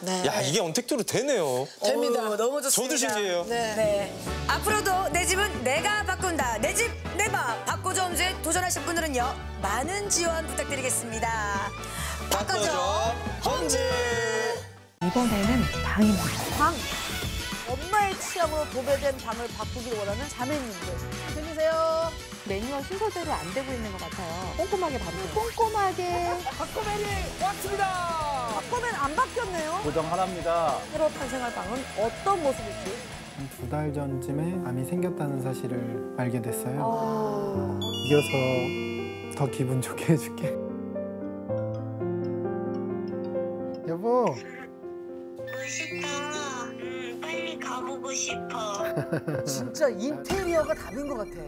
네. 야 이게 언택트로 되네요. 됩니다. 오, 너무 좋습니다. 저도 신기해요. 네. 네. 앞으로도 내 집은 내가 바꾼다. 내 집, 내 밥. 바꿔줘 엄지에 도전하실 분들은요. 많은 지원 부탁드리겠습니다. 바꿔줘 홈즈. 이번에는 방입니다. 방. 엄마의 취향으로 도배된 방을 바꾸길 원하는 자매님들. 들리세요? 매뉴얼 순서대로 안 되고 있는 것 같아요. 꼼꼼하게 봐주세요. 꼼꼼하게. 바꿔맨이 왔습니다. 안 바뀌었네요. 고정하랍니다. 새로 탄생할 방은 어떤 모습일지. 두달 전쯤에 암이 생겼다는 사실을 알게 됐어요. 아... 이겨서 더 기분 좋게 해줄게. 여보. 음, 빨리 가보고 싶어. 진짜 인테리어가 답인 것 같아.